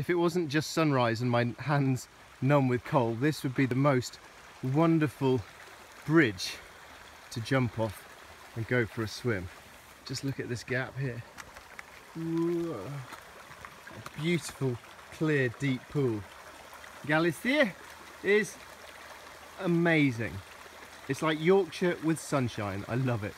if it wasn't just sunrise and my hands numb with cold, this would be the most wonderful bridge to jump off and go for a swim. Just look at this gap here. Whoa. A beautiful, clear, deep pool. Galicia is amazing. It's like Yorkshire with sunshine. I love it.